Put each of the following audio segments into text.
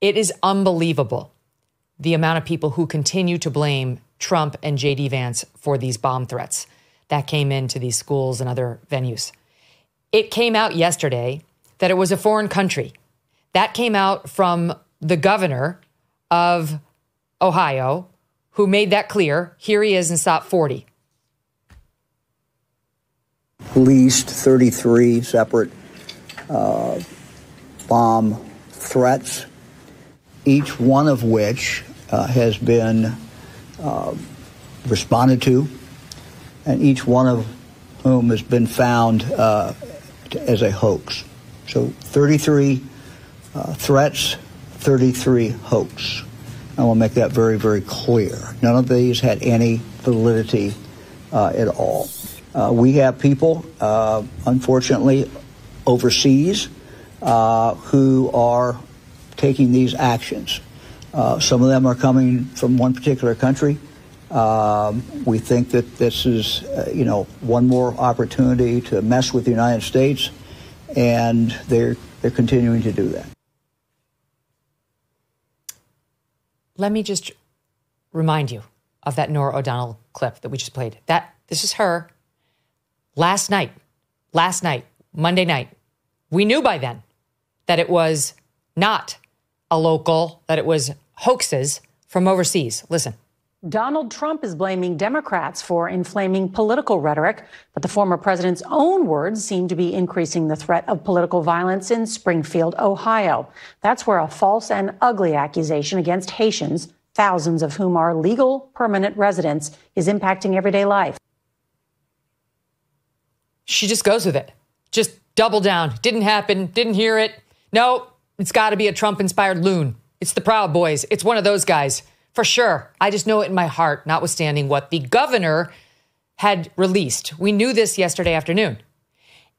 It is unbelievable the amount of people who continue to blame Trump and JD Vance for these bomb threats that came into these schools and other venues. It came out yesterday that it was a foreign country. That came out from the governor of Ohio, who made that clear. Here he is in SOP 40. Least 33 separate uh, bomb threats, each one of which uh, has been uh, responded to, and each one of whom has been found uh, as a hoax. So 33 uh, threats, 33 hoax. I want to make that very, very clear. None of these had any validity uh, at all. Uh, we have people, unfortunately, overseas who are taking these actions. Uh, some of them are coming from one particular country. Um, we think that this is, uh, you know, one more opportunity to mess with the United States, and they're they're continuing to do that. Let me just remind you of that Norah O'Donnell clip that we just played. That this is her last night, last night, Monday night. We knew by then that it was not a local, that it was hoaxes from overseas. Listen. Donald Trump is blaming Democrats for inflaming political rhetoric, but the former president's own words seem to be increasing the threat of political violence in Springfield, Ohio. That's where a false and ugly accusation against Haitians, thousands of whom are legal permanent residents, is impacting everyday life. She just goes with it. Just double down. Didn't happen. Didn't hear it. No, it's got to be a Trump inspired loon. It's the Proud Boys. It's one of those guys for sure. I just know it in my heart, notwithstanding what the governor had released. We knew this yesterday afternoon.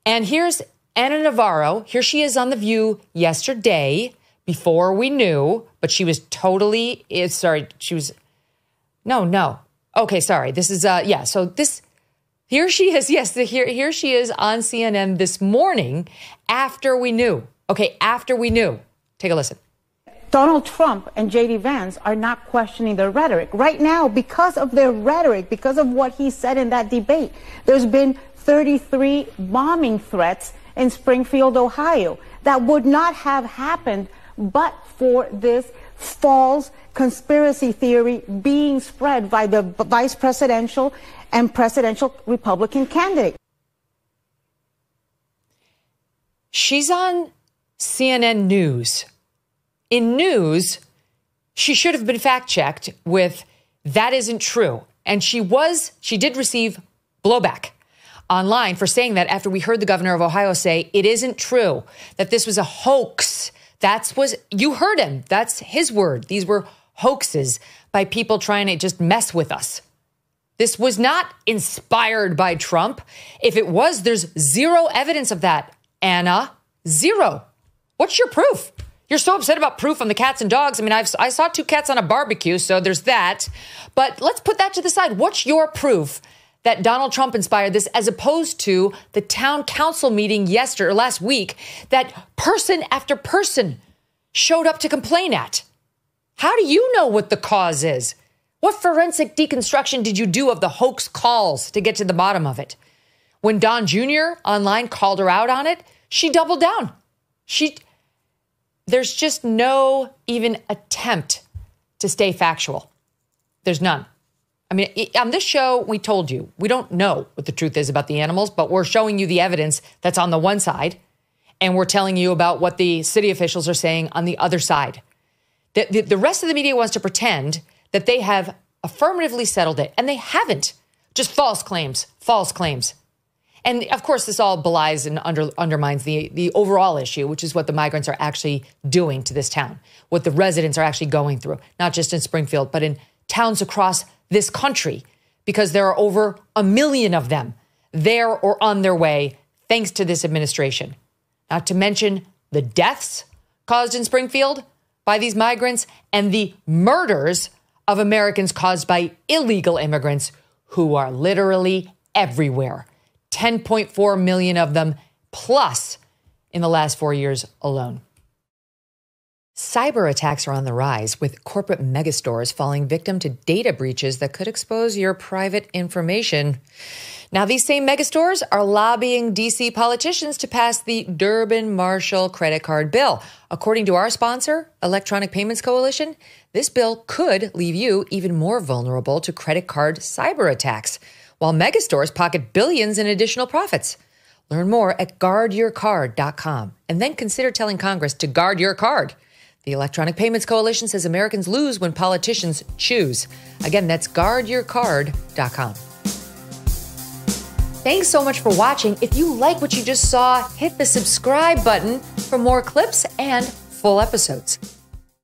And here's Ana Navarro. Here she is on The View yesterday before we knew, but she was totally, sorry, she was, no, no. Okay, sorry. This is, uh, yeah, so this, here she is. Yes, the, here, here she is on CNN this morning after we knew. Okay, after we knew. Take a listen. Donald Trump and JD Vance are not questioning their rhetoric. Right now, because of their rhetoric, because of what he said in that debate, there's been 33 bombing threats in Springfield, Ohio that would not have happened but for this false conspiracy theory being spread by the vice presidential and presidential Republican candidate. She's on CNN News in news, she should have been fact checked with that isn't true. And she was, she did receive blowback online for saying that after we heard the governor of Ohio say it isn't true, that this was a hoax. That's was, you heard him. That's his word. These were hoaxes by people trying to just mess with us. This was not inspired by Trump. If it was, there's zero evidence of that, Ana. Zero. What's your proof? You're so upset about proof on the cats and dogs. I mean, I've, I saw two cats on a barbecue, so there's that. But let's put that to the side. What's your proof that Donald Trump inspired this as opposed to the town council meeting yesterday or last week that person after person showed up to complain at? How do you know what the cause is? What forensic deconstruction did you do of the hoax calls to get to the bottom of it? When Don Jr. online called her out on it, she doubled down. She there's just no even attempt to stay factual. There's none. I mean, on this show, we told you we don't know what the truth is about the animals, but we're showing you the evidence that's on the one side, and we're telling you about what the city officials are saying on the other side. The, the, the rest of the media wants to pretend that they have affirmatively settled it, and they haven't. Just false claims, false claims. And of course, this all belies and under, undermines the, the overall issue, which is what the migrants are actually doing to this town, what the residents are actually going through, not just in Springfield, but in towns across this country, because there are over a million of them there or on their way, thanks to this administration. Not to mention the deaths caused in Springfield by these migrants and the murders of Americans caused by illegal immigrants who are literally everywhere 10.4 million of them plus in the last four years alone. Cyber attacks are on the rise, with corporate megastores falling victim to data breaches that could expose your private information. Now, these same megastores are lobbying DC politicians to pass the Durbin Marshall credit card bill. According to our sponsor, Electronic Payments Coalition, this bill could leave you even more vulnerable to credit card cyber attacks, while megastores pocket billions in additional profits. Learn more at guardyourcard.com and then consider telling Congress to guard your card. The Electronic Payments Coalition says Americans lose when politicians choose. Again, that's guardyourcard.com. Thanks so much for watching. If you like what you just saw, hit the subscribe button for more clips and full episodes.